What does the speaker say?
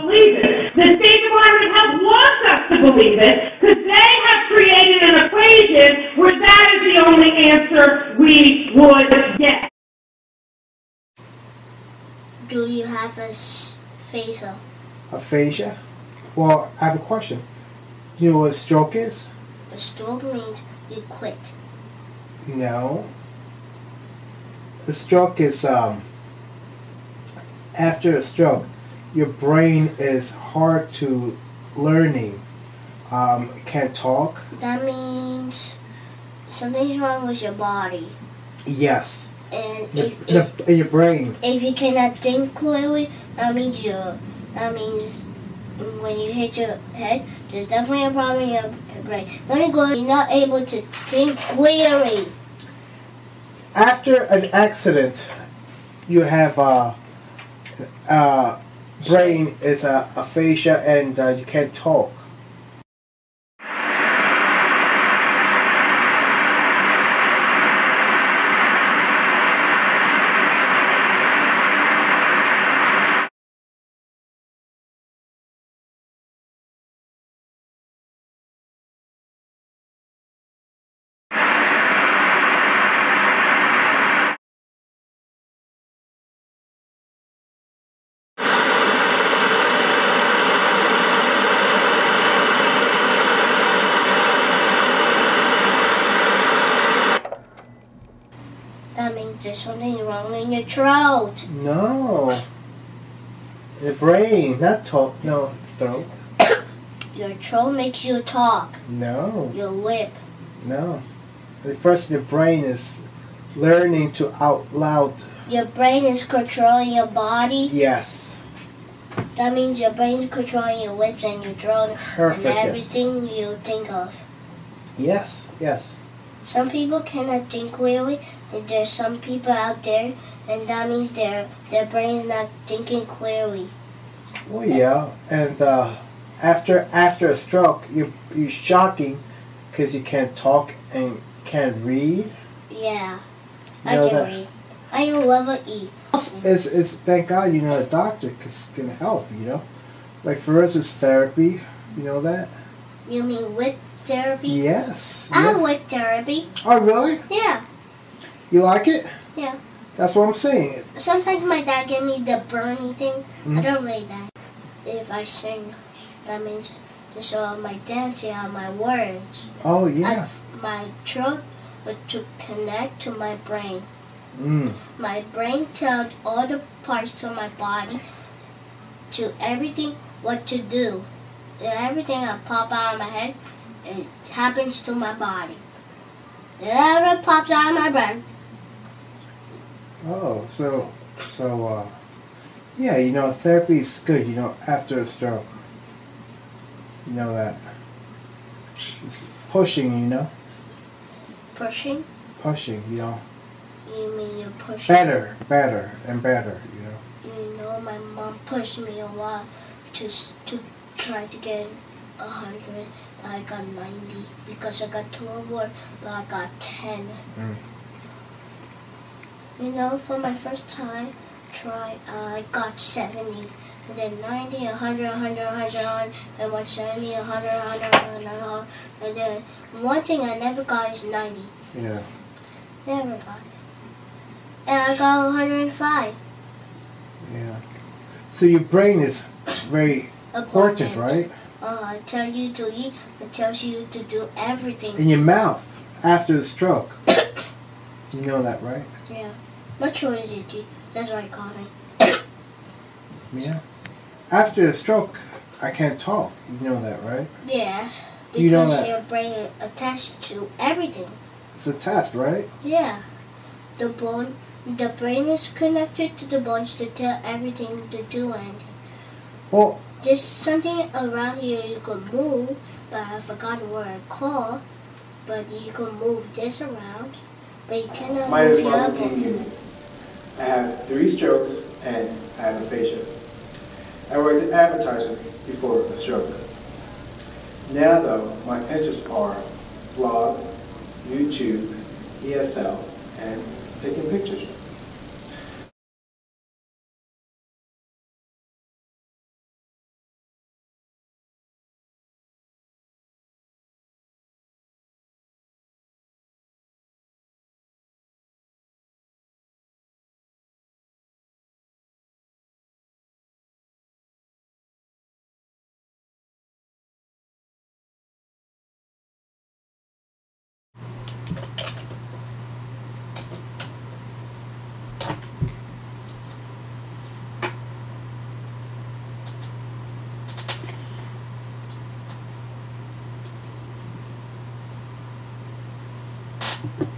believe it. The State Department of Health wants us to believe it because they have created an equation where that is the only answer we would get. Do you have a s- facial? Aphasia? Well, I have a question. Do You know what a stroke is? A stroke means you quit. No. A stroke is um after a stroke, your brain is hard to learning. Um, can't talk. That means something's wrong with your body. Yes. And In, if, in, if, your brain. if you cannot think clearly, that means you. That means when you hit your head, there's definitely a problem in your brain. When you go, you're not able to think clearly. After an accident, you have uh, uh, brain is a aphasia and uh, you can't talk. That means there's something wrong in your throat. No. The brain, not talk. No, throat. Your throat makes you talk. No, Your lip. no. First, your brain is learning to out loud. Your brain is controlling your body. Yes. That means your brain is controlling your lips and your throat Perfect. and Yes. everything you think of. Yes. Yes. Some people cannot think clearly, there's some people out there, and that means their their brain is not thinking clearly. Well, yeah. And uh, after after a stroke, you you're shocking because you can't talk and can't read. Yeah, You I know can that- read. I love level E. It's, it's thank God you know a doctor cause can help. You know, like for us it's therapy. You know that? You mean lip therapy? Yes. I have Yeah. lip therapy. Oh really? Yeah. You like it? Yeah. That's what I'm saying. Sometimes my dad give me the burny thing. I Mhm. don't read that. If I sing, that means to show out my dancing on my words. Oh yeah. My throat but to connect to my brain. Mm. My brain tells all the parts to my body to everything what to do. And everything that pop out of my head, it happens to my body. Whatever pops out of my brain, Oh, so so uh, yeah, you know therapy is good. You know after a stroke. You know that. It's pushing, you know, pushing. pushing. You know, You mean you pushing? better, better, and better. You know. You know, my mom pushed me a lot to to try to get a hundred. I got ninety because I got two awards, but I got ten. Mm. You know, for my first time try, I got seventy. And then 90, 100, 100, 100, 100, and 170, 100, 100, 100, 100. And then one thing I never got is 90. Yeah. Never got it. And I got 105. Yeah. So your brain is very important, right? Uh, I tell you to eat. It tells you to do everything. In your mouth after the stroke. you know that, right? Yeah. What choice is it? That's why I coughing. Yeah. After a stroke, I can't talk. You know that, right? Yeah. Because You know that. your brain is attached to everything. It's a test, right? Yeah. The bone, the brain is connected to the bones to tell everything to do and Well, there's something around here you can move, but I forgot what I call. But you can move this around, but you cannot My move is the other. I have three strokes and I have aphasia. I worked in advertising before a stroke. Now though, my interests are blog, YouTube, ESL, and taking pictures. You.